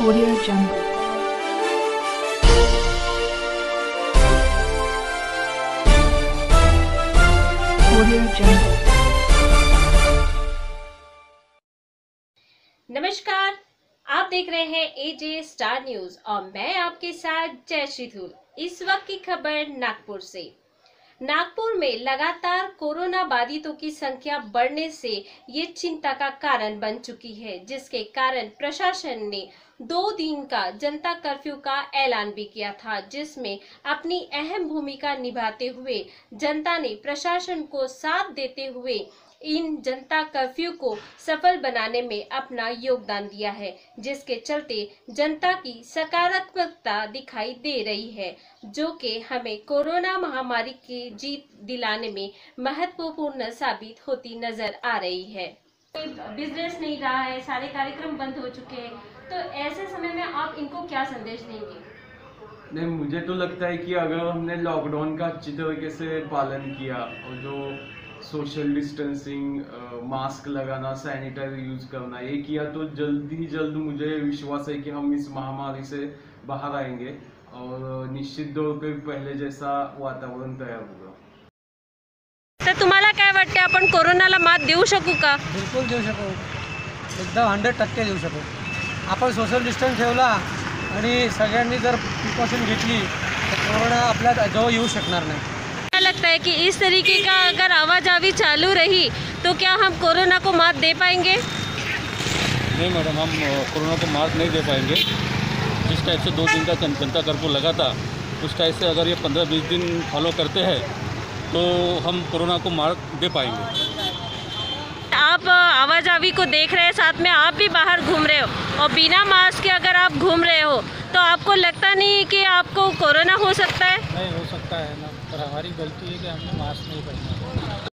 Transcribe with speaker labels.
Speaker 1: Audio Jungle.
Speaker 2: नमस्कार, आप देख रहे हैं एजे स्टार न्यूज़ और मैं आपके साथ जय श्री धूल। इस वक्त की खबर नागपुर से। नागपुर में लगातार कोरोना बाधितों की संख्या बढ़ने से ये चिंता का कारण बन चुकी है, जिसके कारण प्रशासन ने दो दिन का जनता कर्फ्यू का ऐलान भी किया था, जिसमें अपनी अहम भूमिका निभाते हुए जनता ने प्रशासन को साथ देते हुए इन जनता कर्फ्यू को सफल बनाने में अपना योगदान दिया है, जिसके चलते जनता की सकारात्मकता दिखाई दे रही है, जो कि हमें कोरोना महामारी की जीत दिलाने में महत्वपूर्ण साबित होती नज़र आ रही है। बिज़नेस नहीं रहा है, सारे कार्यक्रम बंद हो चुके हैं तो ऐसे समय में आप इनको क्या संदेश देंगे?
Speaker 3: नहीं, मुझे तो लगता है कि अगर हमने लॉकडाउन का अच्छी तरीके से पालन किया और जो सोशल डिस्टेंसिंग मास्क लगाना सैनिटाइजर यूज़ करना, ये किया तो जल्द ही जल्द मुझे विश्वास है कि हम इस महामारी से बाहर आएँगे और निश्चित तौर पर पहले जैसा वातावरण तैयार होगा।
Speaker 2: तर तुम्हाला काय वाटते आपण कोरोनाला मात देऊ शकू का?
Speaker 4: बिलकुल देऊ शकू. एकदम हंड्रेड टक्के देऊ शकू. आपण सोशल डिस्टन्स ठेवला आणि सगळ्यांनी जर प्रिकॉशन घेतली तर कोरोना आपल्या जवळ येऊ शकणार नाही.
Speaker 2: क्या लगता है कि इस तरीके का अगर आवाजावी चालू रही तो क्या हम कोरोना को मात दे पाएँगे?
Speaker 5: नहीं मैडम हम अ, कोरोना को मात नहीं दे पाएँगे। जिस टाइप से दो दिन का जन- जनता कर्फ्यू लगा था उस टाइप से अगर ये पंद्रह बीस दिन फॉलो करते हैं तो हम कोरोना को मार दे पाएँगे।
Speaker 2: आप आवाजावी को देख रहे हैं साथ में आप भी बाहर घूम रहे हो और बिना मास्क के अगर आप घूम रहे हो तो आपको लगता नहीं कि आपको कोरोना हो सकता है?
Speaker 4: नहीं हो सकता है ना पर हमारी गलती है कि हमने मास्क नहीं पहना।